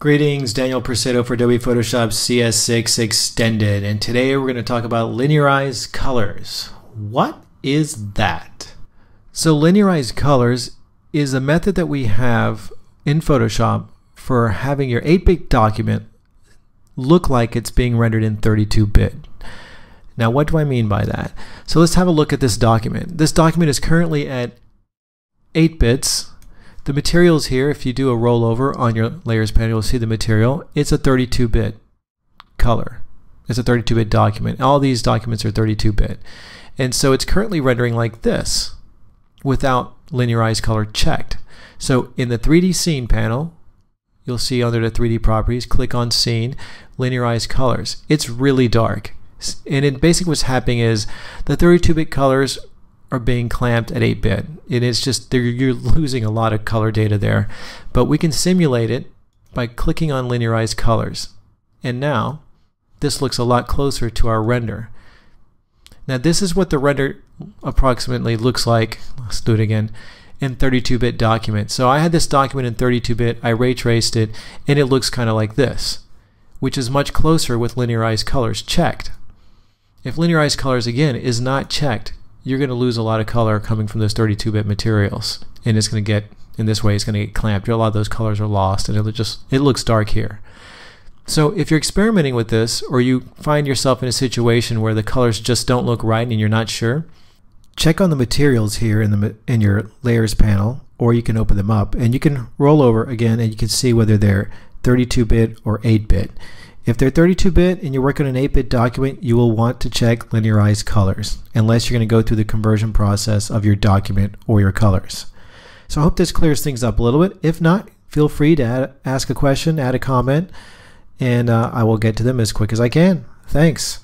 Greetings, Daniel Presedo for Adobe Photoshop CS6 Extended, and today we're going to talk about linearized colors. What is that? So linearized colors is a method that we have in Photoshop for having your 8-bit document look like it's being rendered in 32-bit. Now what do I mean by that? So let's have a look at this document. This document is currently at 8 bits the materials here, if you do a rollover on your layers panel, you'll see the material. It's a 32-bit color. It's a 32-bit document. All these documents are 32-bit. And so it's currently rendering like this without linearized color checked. So in the 3D scene panel, you'll see under the 3D properties, click on scene, linearized colors. It's really dark. And it basically what's happening is the 32-bit colors are being clamped at 8-bit. It is just, you're losing a lot of color data there. But we can simulate it by clicking on linearized colors. And now, this looks a lot closer to our render. Now this is what the render approximately looks like, let's do it again, in 32-bit document. So I had this document in 32-bit, I ray traced it, and it looks kind of like this, which is much closer with linearized colors checked. If linearized colors again is not checked, you're going to lose a lot of color coming from those 32-bit materials. And it's going to get in this way it's going to get clamped. A lot of those colors are lost and it just it looks dark here. So if you're experimenting with this or you find yourself in a situation where the colors just don't look right and you're not sure check on the materials here in the in your layers panel or you can open them up and you can roll over again and you can see whether they're 32-bit or 8-bit if they're 32-bit and you're working on an 8-bit document, you will want to check linearized colors, unless you're going to go through the conversion process of your document or your colors. So I hope this clears things up a little bit. If not, feel free to add, ask a question, add a comment, and uh, I will get to them as quick as I can. Thanks.